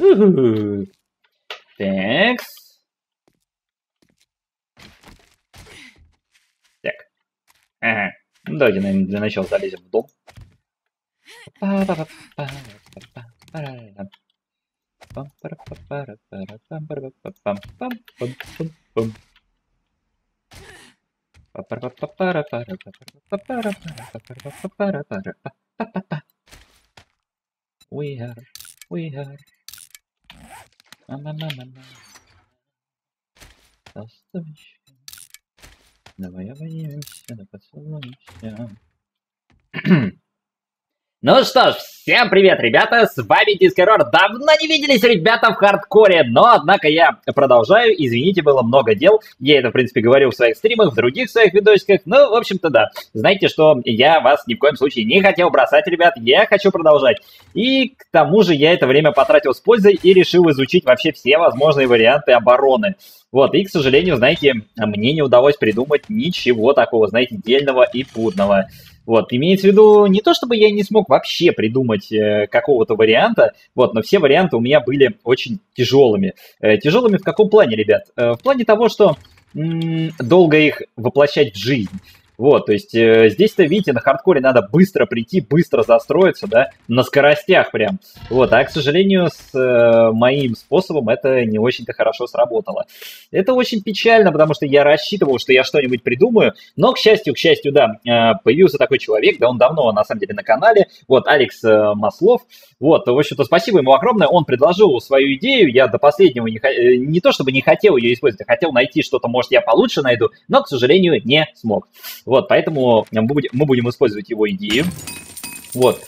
Ooh. Thanks. Так. Ага. Ну, давайте для начала залезем в дом. We are, we are. Ma ma ma ma ma. Zastawiśmy. Dawaj, obejmiemy się, dopasowujemy się. Ну что ж, всем привет, ребята, с вами Дискерор. Давно не виделись, ребята, в хардкоре, но, однако, я продолжаю, извините, было много дел. Я это, в принципе, говорил в своих стримах, в других своих видосиках, ну, в общем-то, да. Знаете, что я вас ни в коем случае не хотел бросать, ребят, я хочу продолжать. И, к тому же, я это время потратил с пользой и решил изучить вообще все возможные варианты обороны. Вот, и, к сожалению, знаете, мне не удалось придумать ничего такого, знаете, дельного и путного. Вот, имеется в виду не то, чтобы я не смог вообще придумать э, какого-то варианта, вот, но все варианты у меня были очень тяжелыми. Э, тяжелыми в каком плане, ребят? Э, в плане того, что долго их воплощать в жизнь. Вот, то есть э, здесь-то, видите, на хардкоре надо быстро прийти, быстро застроиться, да, на скоростях прям. Вот, а, к сожалению, с э, моим способом это не очень-то хорошо сработало. Это очень печально, потому что я рассчитывал, что я что-нибудь придумаю, но, к счастью, к счастью, да, э, появился такой человек, да, он давно, на самом деле, на канале, вот, Алекс э, Маслов, вот, в общем-то, спасибо ему огромное, он предложил свою идею, я до последнего не, э, не то чтобы не хотел ее использовать, а хотел найти что-то, может, я получше найду, но, к сожалению, не смог. Вот, поэтому мы будем, мы будем использовать его идею. Вот,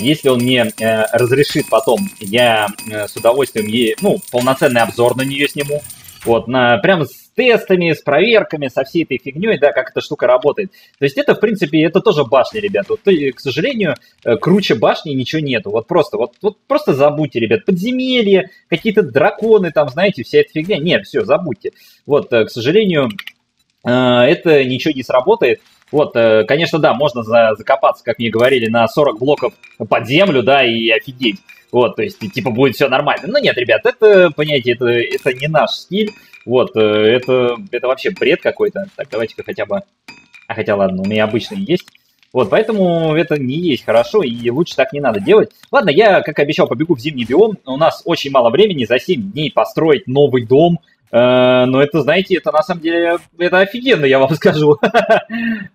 если он мне разрешит потом, я с удовольствием ей, ну, полноценный обзор на нее сниму. Вот, на, прям с тестами, с проверками, со всей этой фигней, да, как эта штука работает. То есть это, в принципе, это тоже башня, ребят. Вот, к сожалению, круче башни ничего нету. Вот просто, вот, вот просто забудьте, ребят. Подземелье, какие-то драконы, там, знаете, вся эта фигня. Нет, все, забудьте. Вот, к сожалению, это ничего не сработает. Вот, конечно, да, можно за, закопаться, как мне говорили, на 40 блоков под землю, да, и офигеть. Вот, то есть, типа, будет все нормально. Но нет, ребят, это, понимаете, это, это не наш стиль. Вот, это, это вообще бред какой-то. Так, давайте-ка хотя бы... А хотя ладно, у меня обычный есть. Вот, поэтому это не есть хорошо, и лучше так не надо делать. Ладно, я, как обещал, побегу в зимний биом. У нас очень мало времени, за 7 дней построить новый дом – но это, знаете, это на самом деле, это офигенно, я вам скажу.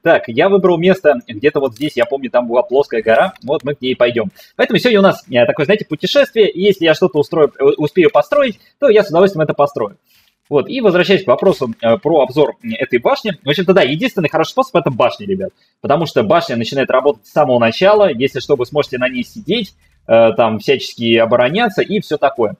так, я выбрал место где-то вот здесь, я помню, там была плоская гора, вот мы к ней пойдем. Поэтому сегодня у нас такое, знаете, путешествие, и если я что-то устрою, успею построить, то я с удовольствием это построю. Вот, и возвращаясь к вопросу э, про обзор этой башни, в общем-то, да, единственный хороший способ это башня, ребят, потому что башня начинает работать с самого начала, если что, вы сможете на ней сидеть, э, там, всячески обороняться и все такое.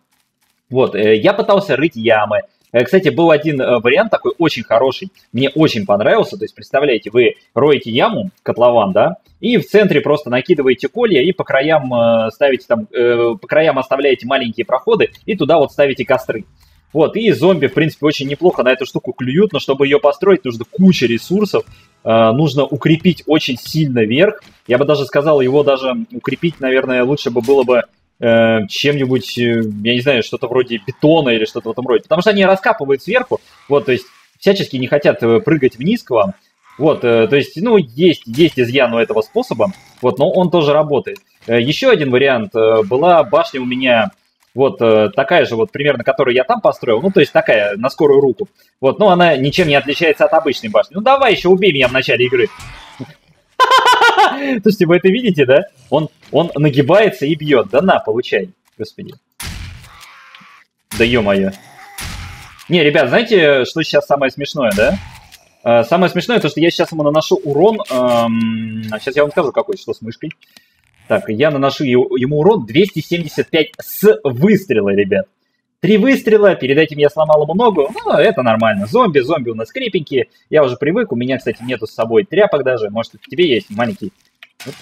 Вот, э, я пытался рыть ямы, кстати, был один вариант такой очень хороший, мне очень понравился. То есть, представляете, вы роете яму, котлован, да, и в центре просто накидываете колья и по краям ставите там, по краям оставляете маленькие проходы и туда вот ставите костры. Вот, и зомби, в принципе, очень неплохо на эту штуку клюют, но чтобы ее построить, нужно куча ресурсов, нужно укрепить очень сильно вверх. Я бы даже сказал, его даже укрепить, наверное, лучше бы было бы чем-нибудь, я не знаю, что-то вроде бетона или что-то в этом роде. Потому что они раскапывают сверху, вот, то есть всячески не хотят прыгать вниз к вам. Вот, то есть, ну, есть, есть изъян у этого способа, вот, но он тоже работает. Еще один вариант. Была башня у меня вот такая же, вот примерно, которую я там построил, ну, то есть такая, на скорую руку. Вот, но она ничем не отличается от обычной башни. Ну, давай еще убей меня в начале игры. Слушайте, вы это видите, да? Он, он нагибается и бьет. Да на, получай. Господи. Да ё-моё. Не, ребят, знаете, что сейчас самое смешное, да? Самое смешное, то, что я сейчас ему наношу урон. Эм, сейчас я вам скажу, какой, что с мышкой. Так, я наношу ему урон 275 с выстрела, ребят. Три выстрела, перед этим я сломал ему ногу, ну, это нормально. Зомби, зомби у нас крепенькие, я уже привык, у меня, кстати, нету с собой тряпок даже, может, у тебе есть маленький,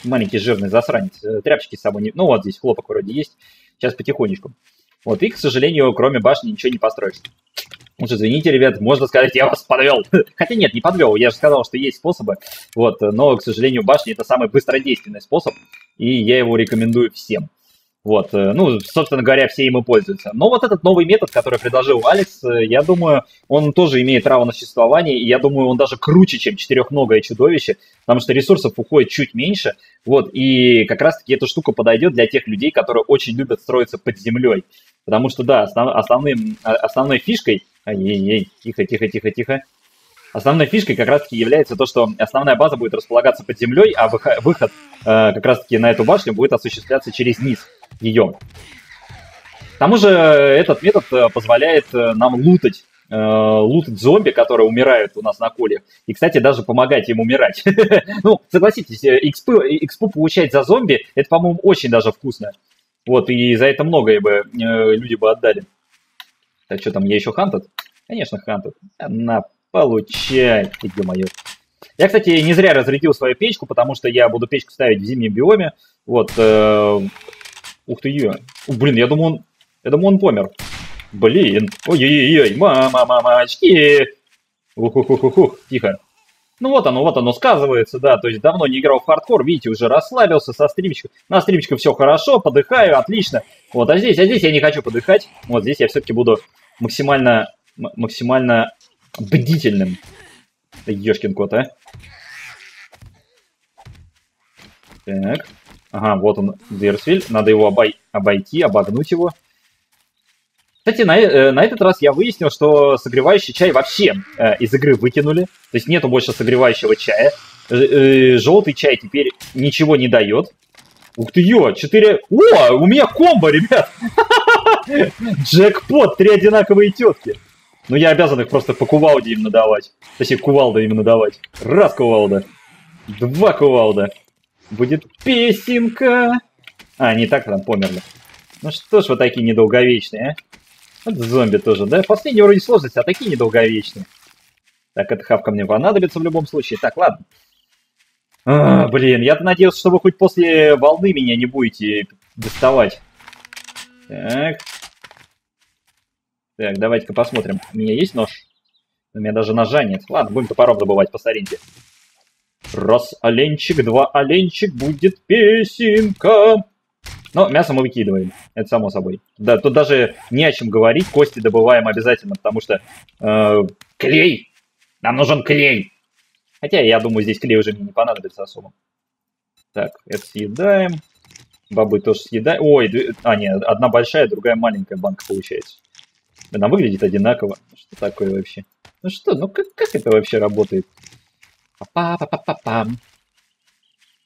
маленький жирный засранец, тряпочки с собой не... Ну, вот здесь хлопок вроде есть, сейчас потихонечку. Вот, и, к сожалению, кроме башни ничего не построишь. Уж извините, ребят, можно сказать, я вас подвел. Хотя нет, не подвел, я же сказал, что есть способы. Вот, но, к сожалению, башня это самый быстродейственный способ, и я его рекомендую всем. Вот, э, ну, собственно говоря, все им и пользуются. Но вот этот новый метод, который предложил Алекс, э, я думаю, он тоже имеет право на существование, и я думаю, он даже круче, чем четырехногое чудовище, потому что ресурсов уходит чуть меньше, вот, и как раз-таки эта штука подойдет для тех людей, которые очень любят строиться под землей. Потому что, да, основ, основным, а, основной фишкой... Ай-яй-яй, тихо, тихо, тихо, тихо. Основной фишкой как раз-таки является то, что основная база будет располагаться под землей, а выход э, как раз-таки на эту башню будет осуществляться через низ ее. К тому же этот метод э, позволяет э, нам лутать э, лутать зомби, которые умирают у нас на коле. И, кстати, даже помогать им умирать. ну, согласитесь, XP, получать за зомби, это, по-моему, очень даже вкусно. Вот, и за это многое бы люди бы отдали. Так, что там, я еще хантед? Конечно, хантед. На, получай, ты мое. Я, кстати, не зря разрядил свою печку, потому что я буду печку ставить в зимнем биоме. Вот, Ух ты, ее. Блин, я думаю, он... Я думаю, он помер. Блин. Ой-ой-ой, мама, мамочки. Ух-ух-ух-ух, тихо. Ну вот оно, вот оно сказывается, да, то есть давно не играл в хардкор, видите, уже расслабился со стримчиком. На стримчиком все хорошо, подыхаю, отлично. Вот, а здесь, а здесь я не хочу подыхать. Вот здесь я все-таки буду максимально, максимально бдительным. Ешкин кот, а. Так. Ага, вот он, Дерсвиль. Надо его обой... обойти, обогнуть его. Кстати, на, э, на этот раз я выяснил, что согревающий чай вообще э, из игры выкинули. То есть нету больше согревающего чая. Э, э, желтый чай теперь ничего не дает. Ух ты, ё, 4... О, у меня комбо, ребят! Джекпот, три одинаковые тетки. Ну, я обязан их просто по кувалде им надавать. Точнее, кувалда им надавать. Раз кувалда. Два кувалда. Будет песенка. А, не так там померли. Ну что ж вы такие недолговечные, а? Вот зомби тоже, да? Последний уровень сложности, а такие недолговечные. Так, эта хавка мне понадобится в любом случае. Так, ладно. А, блин, я надеялся, что вы хоть после волны меня не будете доставать. Так. Так, давайте-ка посмотрим. У меня есть нож? У меня даже ножа нет. Ладно, будем топором добывать по старинке. Раз оленчик, два оленчик, будет песенка. Но мясо мы выкидываем, это само собой. Да, тут даже не о чем говорить, кости добываем обязательно, потому что э, клей, нам нужен клей. Хотя, я думаю, здесь клей уже не понадобится особо. Так, это съедаем. Бобы тоже съедаем. Ой, а, нет, одна большая, другая маленькая банка получается. Она выглядит одинаково. Что такое вообще? Ну что, ну как, как это вообще работает? Па па па па па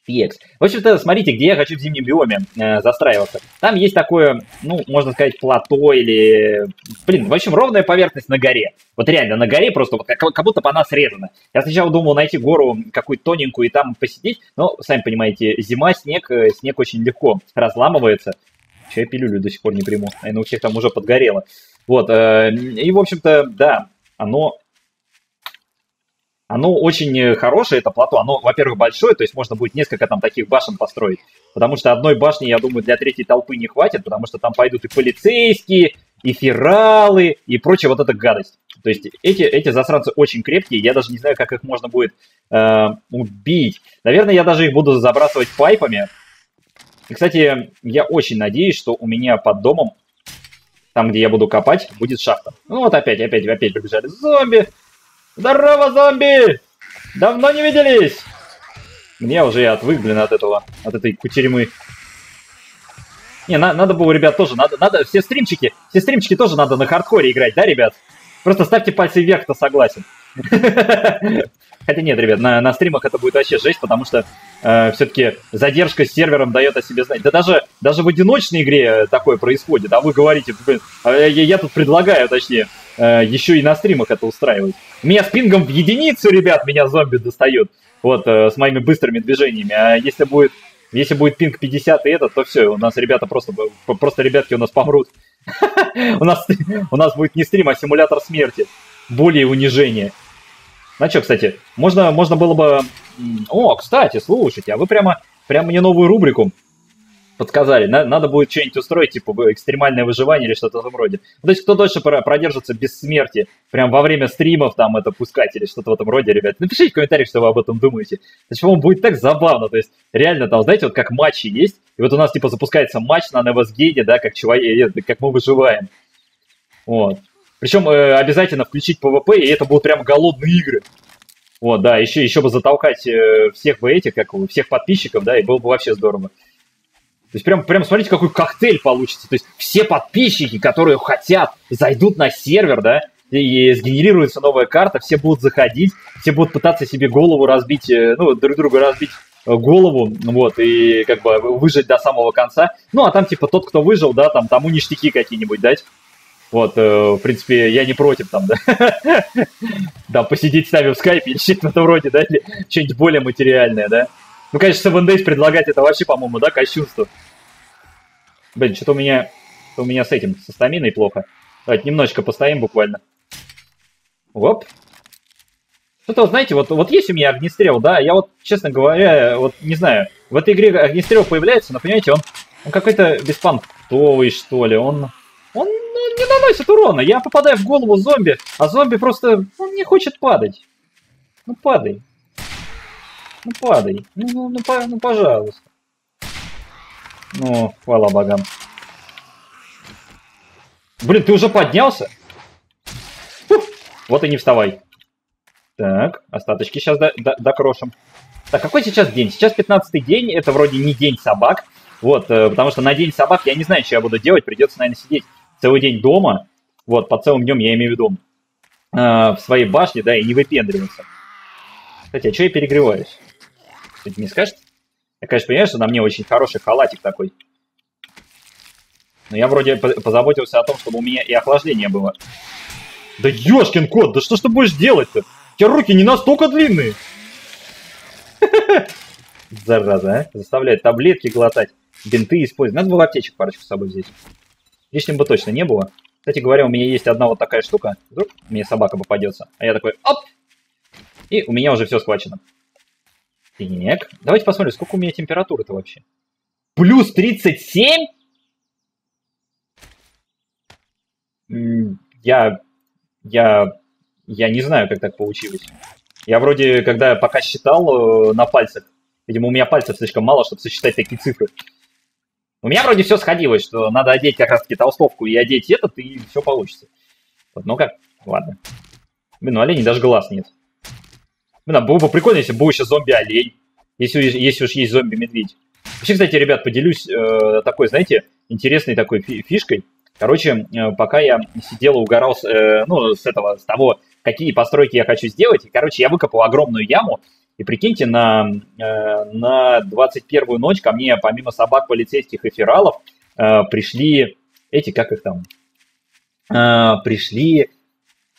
PX. В общем-то, смотрите, где я хочу в зимнем биоме э, застраиваться. Там есть такое, ну, можно сказать, плато или... Блин, в общем, ровная поверхность на горе. Вот реально, на горе просто вот как, как будто бы она срезана. Я сначала думал найти гору какую-то тоненькую и там посидеть, но, сами понимаете, зима, снег, э, снег очень легко разламывается. Че я пилюлю до сих пор не приму? Наверное, у всех там уже подгорело. Вот, э, и, в общем-то, да, оно оно очень э, хорошее, это плато. Оно, во-первых, большое, то есть можно будет несколько там таких башен построить. Потому что одной башни, я думаю, для третьей толпы не хватит, потому что там пойдут и полицейские, и фералы, и прочая вот эта гадость. То есть эти, эти засранцы очень крепкие, я даже не знаю, как их можно будет э, убить. Наверное, я даже их буду забрасывать пайпами. И, кстати, я очень надеюсь, что у меня под домом, там, где я буду копать, будет шахта. Ну вот опять, опять, опять побежали зомби. Здорово, зомби! Давно не виделись! Мне уже отвык, блин, от этого, от этой кутерьмы. Не, на, надо было, ребят, тоже, надо, надо, все стримчики, все стримчики тоже надо на хардкоре играть, да, ребят? Просто ставьте пальцы вверх, кто согласен. Хотя нет, ребят, на, на стримах это будет вообще жесть, потому что э, все-таки задержка с сервером дает о себе знать. Да даже, даже в одиночной игре такое происходит, а вы говорите, блин, а я, я тут предлагаю, точнее, э, еще и на стримах это устраивать. Меня с пингом в единицу, ребят, меня зомби достает, вот, э, с моими быстрыми движениями, а если будет... Если будет пинг 50 и этот, то все, у нас ребята просто, просто ребятки у нас помрут. у, нас, у нас будет не стрим, а симулятор смерти. Более унижение. Ну что, кстати, можно, можно было бы... О, кстати, слушайте, а вы прямо, прямо мне новую рубрику подсказали. Надо будет что-нибудь устроить, типа экстремальное выживание или что-то в этом роде. То есть, кто дольше продержится без смерти, прям во время стримов там это пускать или что-то в этом роде, ребят. Напишите в комментариях, что вы об этом думаете. То есть, по-моему, будет так забавно. То есть, реально там, знаете, вот как матчи есть, и вот у нас, типа, запускается матч на Невосгейде, да, как, человек, как мы выживаем. Вот. Причем э, обязательно включить PvP, и это будут прям голодные игры. Вот, да, еще, еще бы затолкать э, всех бы этих, как всех подписчиков, да, и было бы вообще здорово. То есть прям, прям смотрите, какой коктейль получится. То есть все подписчики, которые хотят, зайдут на сервер, да, и сгенерируется новая карта, все будут заходить, все будут пытаться себе голову разбить, э, ну, друг другу разбить э, голову, вот, и как бы выжить до самого конца. Ну, а там, типа, тот, кто выжил, да, там, тому ништяки какие-нибудь дать. Вот, э, в принципе, я не против там, да, да, посидеть с нами в скайпе или что-то в этом роде, да, или что-нибудь более материальное, да. Ну, конечно, 7 Days предлагать это вообще, по-моему, да, кощунство. Блин, что-то у меня, у меня с этим, со стаминой плохо. Давайте немножечко постоим буквально. Оп. Что-то, знаете, вот, вот есть у меня огнестрел, да, я вот, честно говоря, вот не знаю, в этой игре огнестрел появляется, но, понимаете, он, он какой-то беспонтовый, что ли, он, он ну, не наносит урона. Я попадаю в голову зомби, а зомби просто он не хочет падать. Ну, падай. Ну, падай. Ну, ну, ну, по, ну пожалуйста. Ну, хвала богам. Блин, ты уже поднялся? Фух, вот и не вставай. Так, остаточки сейчас до, до, докрошим. Так, какой сейчас день? Сейчас 15 день, это вроде не день собак. Вот, э, потому что на день собак я не знаю, что я буду делать, придется, наверное, сидеть целый день дома. Вот, по целым днем я имею в виду э, в своей башне, да, и не выпендриваться. Кстати, а что я перегреваюсь? Ты не скажешь? Я, конечно, понимаю, что на мне очень хороший халатик такой. Но я вроде позаботился о том, чтобы у меня и охлаждение было. Да ёшкин кот, да что ж ты будешь делать-то? У тебя руки не настолько длинные. Зараза, а? Заставляет таблетки глотать, бинты использовать. Надо было аптечек парочку с собой взять. Лишним бы точно не было. Кстати говоря, у меня есть одна вот такая штука. Вдруг мне собака попадется. А я такой, оп! И у меня уже все схвачено. Так, давайте посмотрим, сколько у меня температуры-то вообще. Плюс 37? Я, я, я не знаю, как так получилось. Я вроде, когда пока считал э, на пальцах, видимо, у меня пальцев слишком мало, чтобы сосчитать такие цифры. У меня вроде все сходилось, что надо одеть как раз-таки толстовку и одеть этот, и все получится. Вот, ну как, ладно. Блин, ну оленей даже глаз нет. Блин, а было бы прикольно, если был еще зомби-олень. Если, если уж есть зомби-медведь. Вообще, кстати, ребят, поделюсь э, такой, знаете, интересной такой фишкой. Короче, э, пока я сидел и угорал с, э, ну, с этого, с того, какие постройки я хочу сделать, короче, я выкопал огромную яму, и прикиньте, на, э, на 21-ю ночь ко мне, помимо собак, полицейских и фералов, э, пришли эти, как их там, э, пришли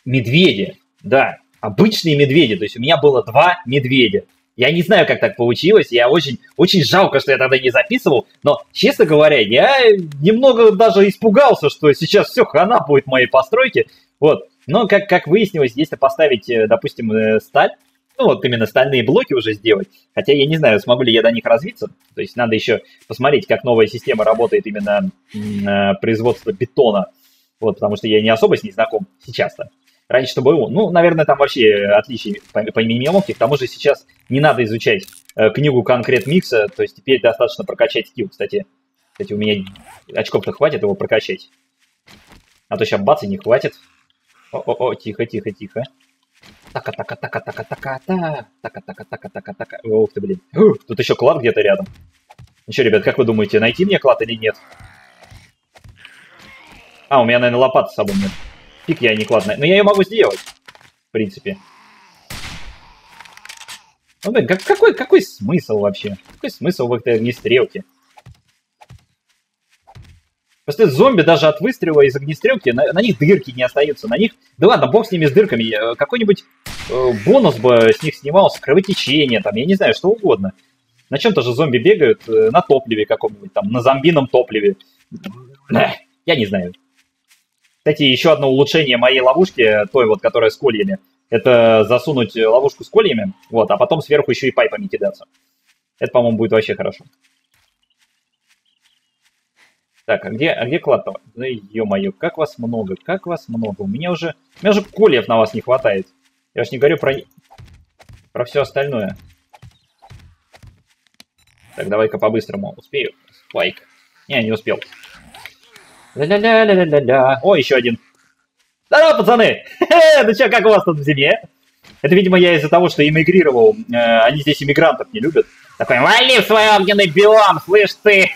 медведи, да, обычные медведи, то есть у меня было два медведя. Я не знаю, как так получилось, я очень, очень жалко, что я тогда не записывал, но, честно говоря, я немного даже испугался, что сейчас все, хана будет моей постройки, вот. Но, как, как выяснилось, если поставить, допустим, сталь, ну, вот именно стальные блоки уже сделать, хотя я не знаю, смогу ли я до них развиться, то есть надо еще посмотреть, как новая система работает именно э, производство бетона, вот, потому что я не особо с ней знаком сейчас-то. Раньше-то было, ну, наверное, там вообще отличий по, по минимумке. К тому же сейчас не надо изучать э, книгу конкрет микса, то есть теперь достаточно прокачать скилл. Кстати, кстати, у меня очков-то хватит его прокачать. А то сейчас бац и не хватит. О-о-о, тихо, тихо, тихо. Така, така, така, така, така, та, така, така, така, така, така. Ух ты, блин. Тут еще клад где-то рядом. Ну ребят, как вы думаете, найти мне клад или нет? А, у меня, наверное, лопаты с собой нет. Пик я не кладная. Но я ее могу сделать, в принципе. Ну, блин, как, какой, какой смысл вообще? Какой смысл в этой огнестрелке? Просто зомби даже от выстрела из огнестрелки, на, на них дырки не остаются. На них, да ладно, бог с ними с дырками. Э, какой-нибудь э, бонус бы с них снимался, кровотечение, там, я не знаю, что угодно. На чем-то же зомби бегают, э, на топливе каком-нибудь, там, на зомбином топливе. Я не знаю. Кстати, еще одно улучшение моей ловушки, той вот, которая с кольями, это засунуть ловушку с кольями, вот, а потом сверху еще и пайпами кидаться. Это, по-моему, будет вообще хорошо. Так, а где, а где клад-то? Да ё-моё, как вас много, как вас много. У меня уже, у меня уже кольев на вас не хватает. Я ж не говорю про, про все остальное. Так, давай-ка по-быстрому. Успею? Спайк. Не, не успел. Ля-ля-ля-ля-ля-ля. О, еще один. Здорово, пацаны! Ну что, как у вас тут в зиме? Это, видимо, я из-за того, что эмигрировал. Э, они здесь иммигрантов не любят. Такой, вали в свой огненный биом, слышь ты!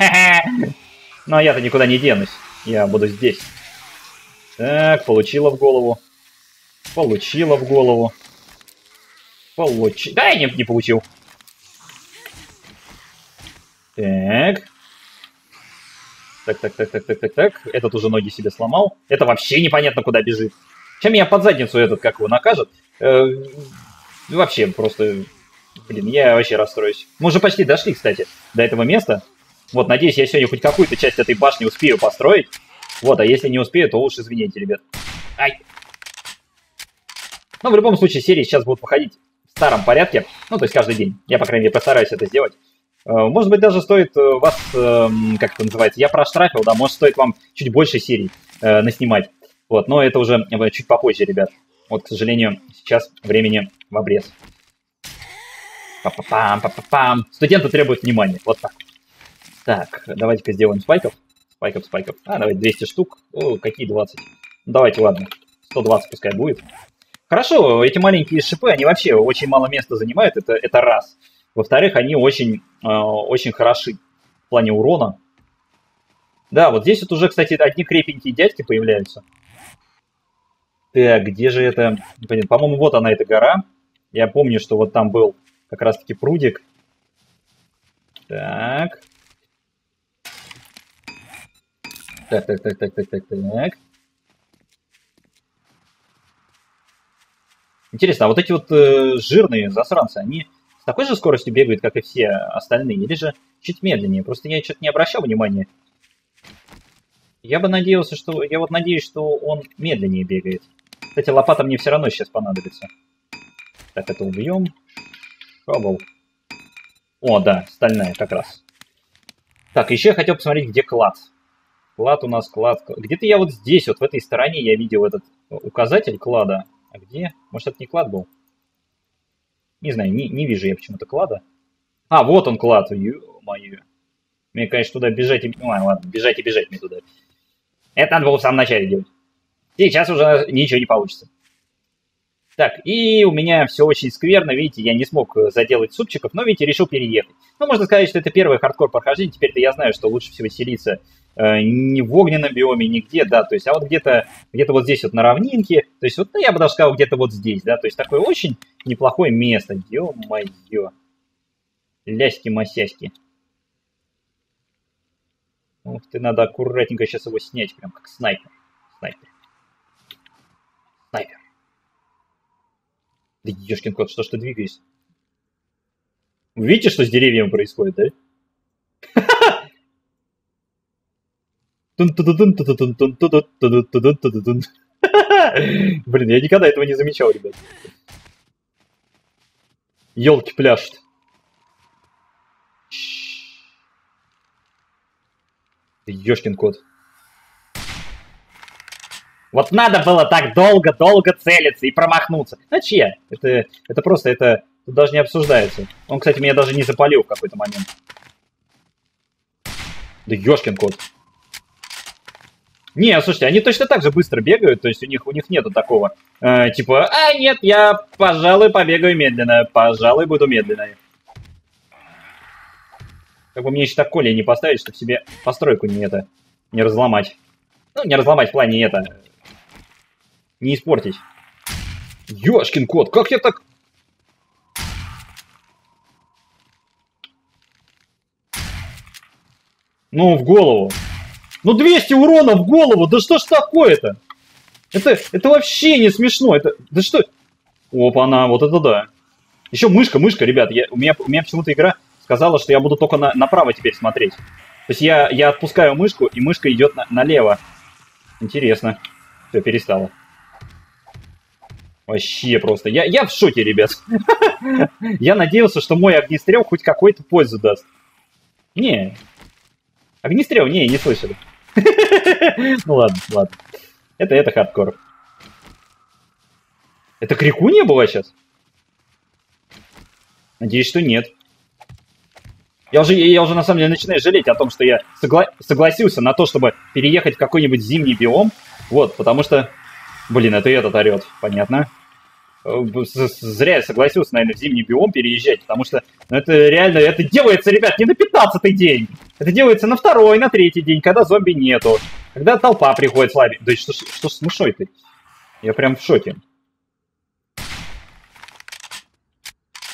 Ну, а я-то никуда не денусь. Я буду здесь. Так, получила в голову. Получила в голову. Получи... Да, я не, не получил. Так. Так, так, так, так, так, так, так. Этот уже ноги себе сломал. Это вообще непонятно, куда бежит. Чем меня под задницу этот, как его, накажет? Э, вообще, просто... Блин, я вообще расстроюсь. Мы уже почти дошли, кстати, до этого места. Вот, надеюсь, я сегодня хоть какую-то часть этой башни успею построить. Вот, а если не успею, то уж извините, ребят. Ай! Ну, в любом случае, серии сейчас будут выходить в старом порядке. Ну, то есть каждый день. Я, по крайней мере, постараюсь это сделать. Э, может быть, даже стоит э, вас, эм, как это называется, я проштрафил, да, может, стоит вам чуть больше серий э, наснимать. Вот, но это уже чуть попозже, ребят. Вот, к сожалению, сейчас времени в обрез. Па-па-пам, па-па-пам. Студенты требуют внимания. Вот так. Так, давайте-ка сделаем спайков. Спайков, спайков. А, давайте 200 штук. О, какие 20? Ну, давайте, ладно. 120 пускай будет. Хорошо, эти маленькие шипы, они вообще очень мало места занимают, это, это раз. Во-вторых, они очень, э, очень хороши в плане урона. Да, вот здесь вот уже, кстати, одни крепенькие дядьки появляются. Так, где же это? По-моему, вот она, эта гора. Я помню, что вот там был как раз-таки прудик. Так. Так, так, так, так, так, так, так. Интересно, а вот эти вот э, жирные засранцы, они с такой же скоростью бегают, как и все остальные, или же чуть медленнее? Просто я что-то не обращал внимания. Я бы надеялся, что... Я вот надеюсь, что он медленнее бегает. Кстати, лопата мне все равно сейчас понадобится. Так, это убьем. Пробовал. О, да, стальная как раз. Так, еще я хотел посмотреть, где клад. Клад у нас, клад. Где-то я вот здесь, вот в этой стороне, я видел этот указатель клада. А где? Может, это не клад был? Не знаю, не, не вижу я почему-то клада. А, вот он клад, ё-моё. Мне, конечно, туда бежать и... Ну, ладно, бежать и бежать мне туда. Это надо было в самом начале делать. Сейчас уже ничего не получится. Так, и у меня все очень скверно, видите, я не смог э, заделать супчиков, но, видите, решил переехать. Ну, можно сказать, что это первый хардкор прохождение, теперь-то я знаю, что лучше всего селиться э, не в огненном биоме, нигде, да, то есть, а вот где-то где вот здесь вот на равнинке, то есть, вот, ну, я бы даже сказал, где-то вот здесь, да, то есть, такое очень неплохое место, ё-моё. Ляськи-масяськи. Ух ты, надо аккуратненько сейчас его снять, прям как снайпер. Снайпер. Снайпер. Да ешкин кот, что ж ты двигаешься? Видите, что с деревьями происходит, да? Блин, я никогда этого не замечал, ребят. Елки пляшут. Ёшкин кот. Вот надо было так долго-долго целиться и промахнуться. Че? Это, это просто, это даже не обсуждается. Он, кстати, меня даже не запалил в какой-то момент. Да ёшкин кот. Не, слушайте, они точно так же быстро бегают, то есть у них, у них нету такого, э, типа, а, нет, я, пожалуй, побегаю медленно, пожалуй, буду медленно. Как бы мне еще так колей не поставить, чтобы себе постройку не это, не разломать. Ну, не разломать в плане это, не испортить. Ёшкин кот, как я так... Ну, в голову. Ну, 200 урона в голову, да что ж такое-то? Это, это вообще не смешно, это... Да что... Опа, она, вот это да. Еще мышка, мышка, ребят, я, у меня, у меня почему-то игра сказала, что я буду только на, направо теперь смотреть. То есть я, я отпускаю мышку, и мышка идет на, налево. Интересно. Все, перестала. Вообще просто. Я, я в шоке, ребят. Я надеялся, что мой огнестрел хоть какой-то пользу даст. Не. Огнестрел, не, не слышали. Ну ладно, ладно. Это, это хардкор. Это крикунья была сейчас? Надеюсь, что нет. Я уже, я уже на самом деле начинаю жалеть о том, что я согла согласился на то, чтобы переехать в какой-нибудь зимний биом. Вот, потому что... Блин, это этот орет, понятно. Э, зря я согласился, наверное, в зимний биом переезжать, потому что ну, это реально, это делается, ребят, не на 15 день. Это делается на второй, на третий день, когда зомби нету. Когда толпа приходит слабее. Да что, что с мышой-то? Я прям в шоке.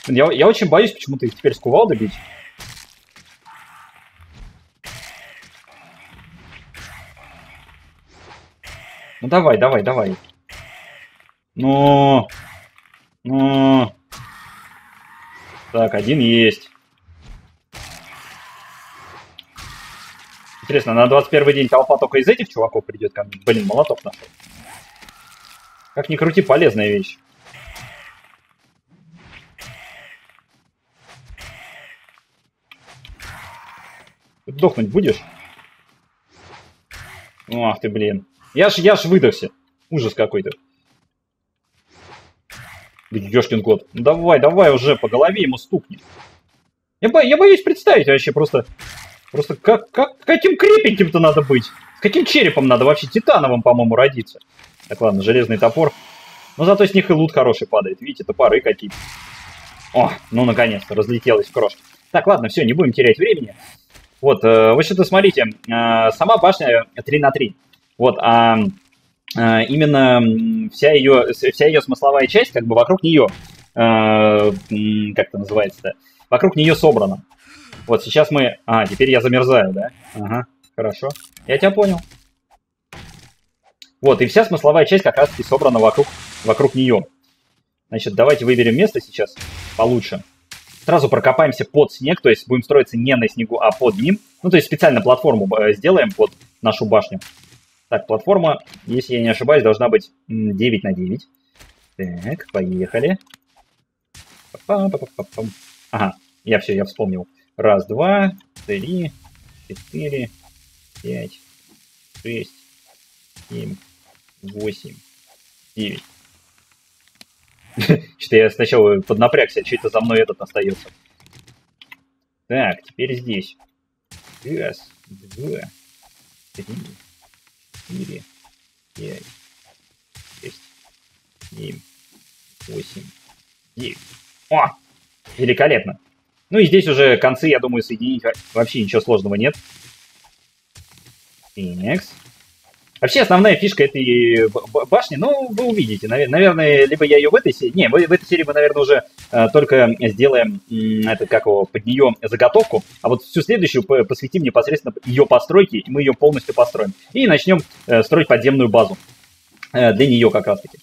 Я, я очень боюсь почему-то теперь с кувалды бить. Ну давай, давай, давай. Ну... Ну... Так, один есть. Интересно, на 21 день толпа только из этих чуваков придет ко мне? Блин, молоток нашел. Как ни крути, полезная вещь. Дохнуть будешь? Ах ты, блин. Я ж, я ж выдохся. Ужас какой-то. Ёшкин кот. Давай, давай уже по голове ему стукни. Я, бо, я боюсь представить вообще просто... Просто как, как, каким крепеньким-то надо быть? С каким черепом надо вообще титановым, по-моему, родиться? Так, ладно, железный топор. Но зато с них и лут хороший падает. Видите, топоры какие-то. О, ну наконец-то, разлетелось в крошки. Так, ладно, все, не будем терять времени. Вот, э, вы что-то смотрите, э, сама башня 3 на 3. Вот, а э, именно вся ее, вся ее смысловая часть, как бы вокруг нее, э, как это называется-то, вокруг нее собрана. Вот сейчас мы... А, теперь я замерзаю, да? Ага, хорошо. Я тебя понял. Вот, и вся смысловая часть как раз-таки собрана вокруг, вокруг нее. Значит, давайте выберем место сейчас получше. Сразу прокопаемся под снег, то есть будем строиться не на снегу, а под ним. Ну, то есть специально платформу э, сделаем под нашу башню. Так, платформа, если я не ошибаюсь, должна быть 9 на 9. Так, поехали. Ага, я все, я вспомнил. Раз, два, три, четыре, пять, шесть, семь, восемь, девять. Что-то я сначала поднапрягся, что это за мной этот остается. Так, теперь здесь. Раз, два, три, четыре, пять, шесть, семь, восемь, девять. О! Великолепно. Ну и здесь уже концы, я думаю, соединить вообще ничего сложного нет. Феникс. Вообще основная фишка этой башни, ну, вы увидите, наверное, либо я ее в этой серии, не, в этой серии мы, наверное, уже э, только сделаем, это как его, под нее заготовку, а вот всю следующую посвятим непосредственно ее постройке, и мы ее полностью построим. И начнем э, строить подземную базу э, для нее как раз-таки.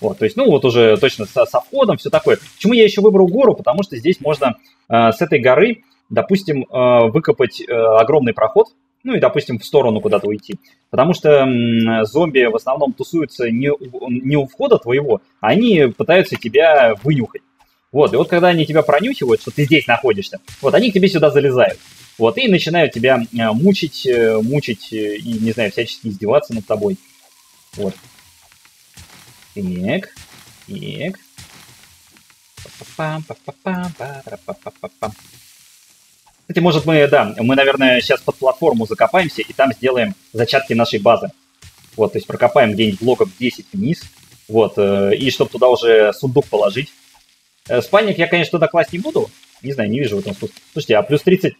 Вот, то есть, ну, вот уже точно со, со входом, все такое. Почему я еще выбрал гору? Потому что здесь можно э, с этой горы, допустим, э, выкопать э, огромный проход, ну и, допустим, в сторону куда-то уйти. Потому что зомби в основном тусуются не, не у входа твоего, а они пытаются тебя вынюхать. Вот, и вот когда они тебя пронюхивают, что ты здесь находишься, вот они к тебе сюда залезают. Вот, и начинают тебя э, мучить, э, мучить э, и, не знаю, всячески издеваться над тобой. Вот. Так, так. Па-па-пам-па-па-пам-па-па-па-па-пам. Кстати, может мы, да, мы, наверное, сейчас под платформу закопаемся и там сделаем зачатки нашей базы. Вот, то есть прокопаем где-нибудь блоков 10 вниз, вот, э, и чтобы туда уже сундук положить. Э, спальник я, конечно, туда класть не буду. Не знаю, не вижу в этом смысла. Слушайте, а плюс 30...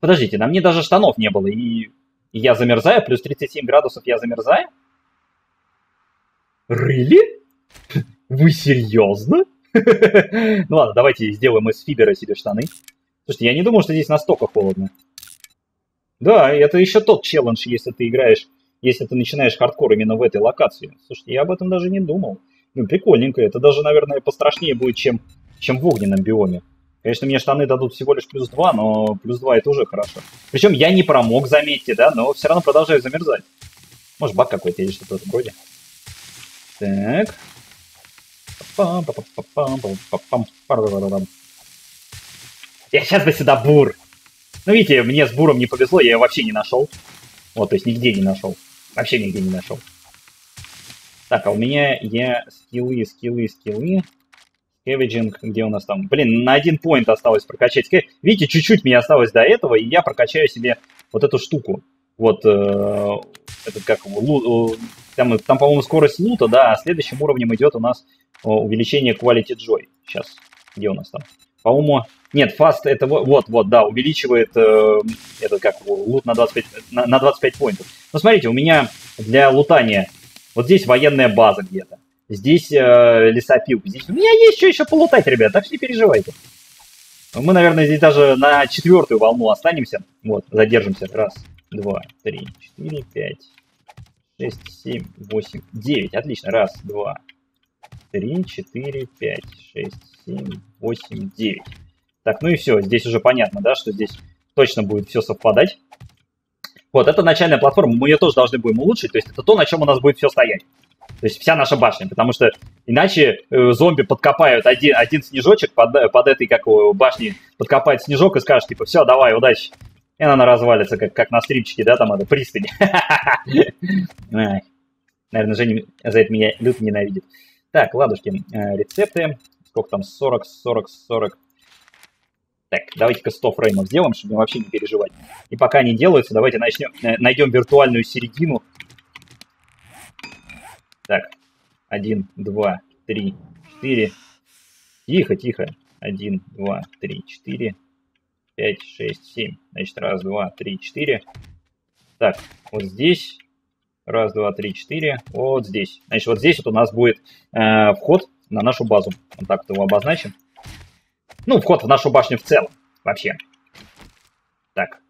Подождите, на мне даже штанов не было, и, и я замерзаю, плюс 37 градусов я замерзаю? Really? Вы серьезно? Ну ладно, давайте сделаем из фибера себе штаны. Слушайте, я не думал, что здесь настолько холодно. Да, это еще тот челлендж, если ты играешь, если ты начинаешь хардкор именно в этой локации. Слушайте, я об этом даже не думал. Ну, прикольненько. Это даже, наверное, пострашнее будет, чем, чем в огненном биоме. Конечно, мне штаны дадут всего лишь плюс 2, но плюс 2 это уже хорошо. Причем я не промок, заметьте, да, но все равно продолжаю замерзать. Может, баг какой-то или что-то вроде. Так, я сейчас бы сюда бур. Ну, видите, мне с буром не повезло, я ее вообще не нашел. Вот, то есть нигде не нашел. Вообще нигде не нашел. Так, а у меня я скиллы, скиллы, скиллы. Scavenging, где у нас там? Блин, на один point осталось прокачать. Видите, чуть-чуть мне осталось до этого, и я прокачаю себе вот эту штуку. Вот, э, этот как его, там, там по-моему, скорость лута, да, а следующим уровнем идет у нас увеличение quality joy. Сейчас, где у нас там? По-моему, нет, fast это вот, вот, да, увеличивает э, этот как лут на 25, на, на 25 поинтов. Ну, смотрите, у меня для лутания вот здесь военная база где-то. Здесь э, лесопилка. Здесь у меня есть что еще полутать, ребят, так что не переживайте. Мы, наверное, здесь даже на четвертую волну останемся. Вот, задержимся. Раз, два, три, четыре, пять, шесть, семь, восемь, девять. Отлично. Раз, два, три, четыре, пять, шесть, семь, восемь, девять. Так, ну и все. Здесь уже понятно, да, что здесь точно будет все совпадать. Вот, это начальная платформа, мы ее тоже должны будем улучшить, то есть это то, на чем у нас будет все стоять. То есть вся наша башня, потому что иначе э, зомби подкопают один, один снежочек под, под этой как у башни, подкопает снежок и скажет, типа, все, давай, удачи. И она развалится, как, как на стримчике, да, там это пристань. Наверное, Женя за это меня люто ненавидит. Так, ладушки, э, рецепты. Сколько там? 40, 40, 40. Так, давайте-ка 100 фреймов сделаем, чтобы вообще не переживать. И пока они делаются, давайте начнем, э, найдем виртуальную середину. Так, 1, 2, 3, 4. Тихо, тихо. 1, 2, 3, 4, 5, 6, 7. Значит, раз, два, три, четыре. Так, вот здесь. Раз, два, три, четыре. Вот здесь. Значит, вот здесь вот у нас будет э, вход на нашу базу. Вот так вот его обозначим. Ну, вход в нашу башню в целом. Вообще. Так.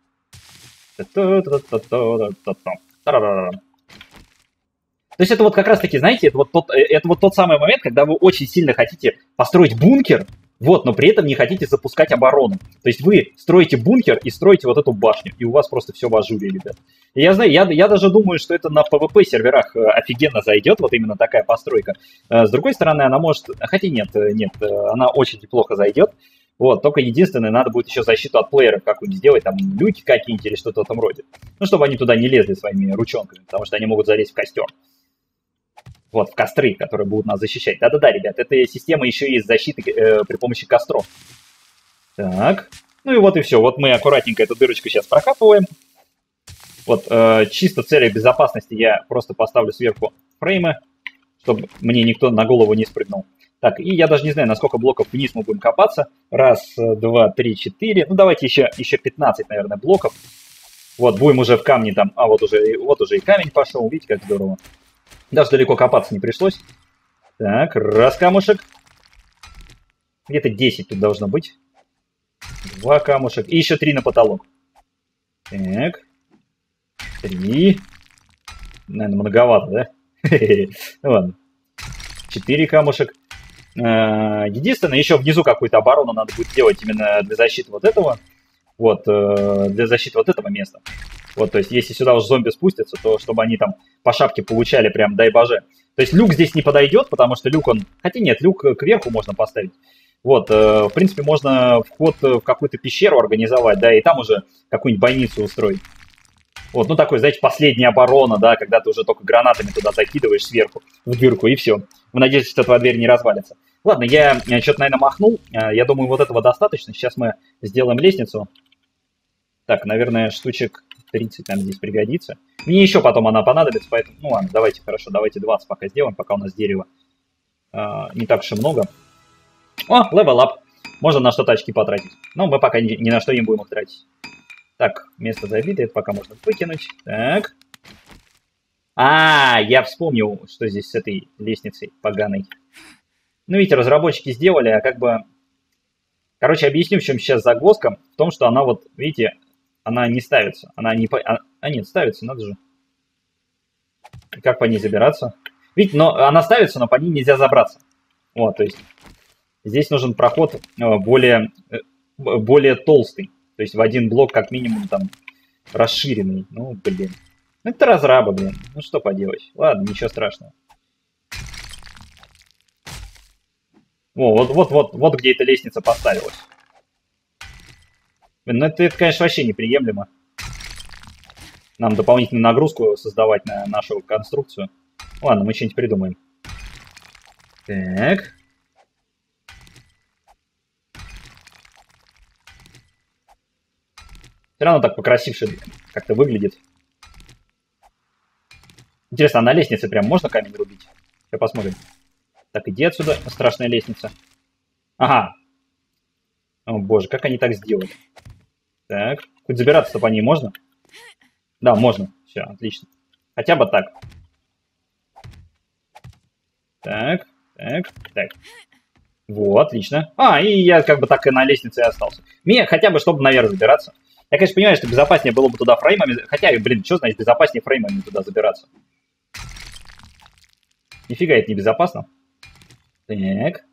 То есть это вот как раз-таки, знаете, это вот, тот, э, это вот тот самый момент, когда вы очень сильно хотите построить бункер, вот, но при этом не хотите запускать оборону. То есть вы строите бункер и строите вот эту башню, и у вас просто все в ажуре, ребят. И я знаю, я, я даже думаю, что это на PvP серверах э, офигенно зайдет, вот именно такая постройка. Э, с другой стороны, она может, хотя нет, нет, она очень неплохо зайдет. Вот, только единственное, надо будет еще защиту от плееров какую-нибудь сделать, там люки какие-нибудь или что-то в этом роде. Ну, чтобы они туда не лезли своими ручонками, потому что они могут залезть в костер. Вот, в костры, которые будут нас защищать. Да-да-да, ребят, эта система еще есть защиты э, при помощи костров. Так, ну и вот и все. Вот мы аккуратненько эту дырочку сейчас прокапываем. Вот, э, чисто целью безопасности я просто поставлю сверху фреймы, чтобы мне никто на голову не спрыгнул. Так, и я даже не знаю, на сколько блоков вниз мы будем копаться. Раз, два, три, четыре. Ну, давайте еще, еще 15, наверное, блоков. Вот, будем уже в камне там. А, вот уже, вот уже и камень пошел. Видите, как здорово. Даже далеко копаться не пришлось. Так, раз камушек. Где-то 10 тут должно быть. Два камушек. И еще три на потолок. Так. Три. Наверное, многовато, да? Ну ладно. Четыре камушек. А, единственное, еще внизу какую-то оборону надо будет делать именно для защиты вот этого. Вот, э, для защиты вот этого места. Вот, то есть, если сюда уже зомби спустятся, то чтобы они там по шапке получали прям, дай боже. То есть, люк здесь не подойдет, потому что люк он... Хотя нет, люк кверху можно поставить. Вот, э, в принципе, можно вход в какую-то пещеру организовать, да, и там уже какую-нибудь больницу устроить. Вот, ну такой, знаете, последняя оборона, да, когда ты уже только гранатами туда закидываешь сверху, в дырку, и все. В надежде, что твоя дверь не развалится. Ладно, я что-то, наверное, махнул. Э, я думаю, вот этого достаточно. Сейчас мы сделаем лестницу. Так, наверное, штучек 30 нам здесь пригодится. Мне еще потом она понадобится, поэтому... Ну ладно, давайте, хорошо, давайте 20 пока сделаем, пока у нас дерево э, не так уж и много. О, level up. Можно на что-то очки потратить. Но мы пока ни, ни на что не будем их тратить. Так, место забито, это пока можно выкинуть. Так. А, я вспомнил, что здесь с этой лестницей поганой. Ну, видите, разработчики сделали, а как бы... Короче, объясню, в чем сейчас загвоздка. В том, что она вот, видите, она не ставится. Она не... По... А, а нет, ставится, надо же. Как по ней забираться? Видите, но она ставится, но по ней нельзя забраться. Вот, то есть здесь нужен проход э, более, э, более толстый. То есть в один блок как минимум там расширенный. Ну, блин. Ну, это разрабы, блин. Ну, что поделать. Ладно, ничего страшного. О, вот, вот, вот, вот где эта лестница поставилась. Ну это, это, конечно, вообще неприемлемо. Нам дополнительную нагрузку создавать на нашу конструкцию. Ладно, мы что-нибудь придумаем. Так. Все равно так покрасивше как-то выглядит. Интересно, а на лестнице прям можно камень рубить? Сейчас посмотрим. Так, иди отсюда, страшная лестница. Ага. О боже, как они так сделали? Так, хоть забираться-то по ней можно? Да, можно. Все, отлично. Хотя бы так. Так, так, так. Вот, отлично. А, и я как бы так и на лестнице и остался. Мне хотя бы, чтобы наверх забираться. Я, конечно, понимаю, что безопаснее было бы туда фреймами... Хотя, блин, что значит безопаснее фреймами туда забираться? Нифига это не безопасно. Так.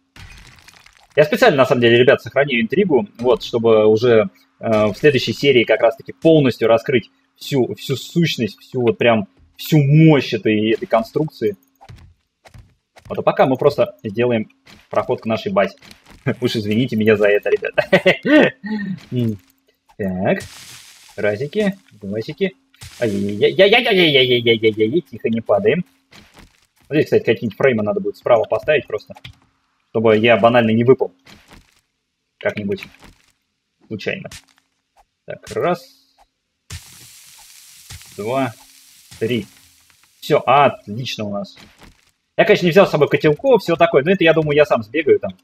Я специально, на самом деле, ребят, сохраню интригу, вот, чтобы уже э, в следующей серии как раз-таки полностью раскрыть всю, всю сущность, всю вот прям, всю мощь этой, этой конструкции. Вот, а пока мы просто сделаем проход к нашей базе. Уж извините меня за это, ребята. Так, разики, глазики. Ай-яй-яй-яй-яй-яй-яй-яй-яй, тихо, не падаем. Здесь, кстати, какие-нибудь фреймы надо будет справа поставить просто, чтобы я банально не выпал. Как-нибудь случайно. Так, раз, два, три. Все, отлично у нас. Я, конечно, не взял с собой котелков, все такое, но это, я думаю, я сам сбегаю там.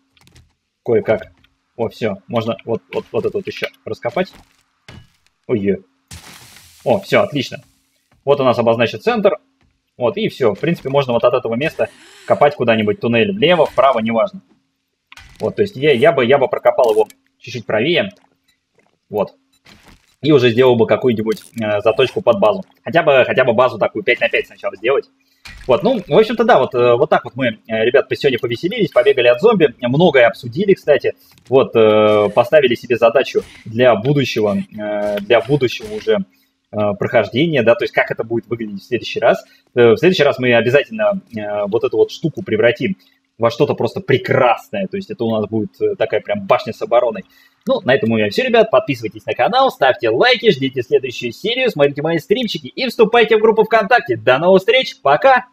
Кое-как. О, все, можно вот, вот, вот это вот еще раскопать. Ой, О, все, отлично. Вот у нас обозначен центр. Вот, и все. В принципе, можно вот от этого места копать куда-нибудь туннель влево, вправо, неважно. Вот, то есть я, я, бы, я бы прокопал его чуть-чуть правее. Вот. И уже сделал бы какую-нибудь э, заточку под базу. Хотя бы, хотя бы базу такую 5 на 5 сначала сделать. Вот, ну, в общем-то, да, вот, э, вот так вот мы, э, ребят, сегодня повеселились, побегали от зомби, многое обсудили, кстати, вот, э, поставили себе задачу для будущего, для будущего уже прохождения, да, то есть как это будет выглядеть в следующий раз. В следующий раз мы обязательно вот эту вот штуку превратим во что-то просто прекрасное, то есть это у нас будет такая прям башня с обороной. Ну, на этом у меня все, ребят. Подписывайтесь на канал, ставьте лайки, ждите следующую серию, смотрите мои стримчики и вступайте в группу ВКонтакте. До новых встреч, пока!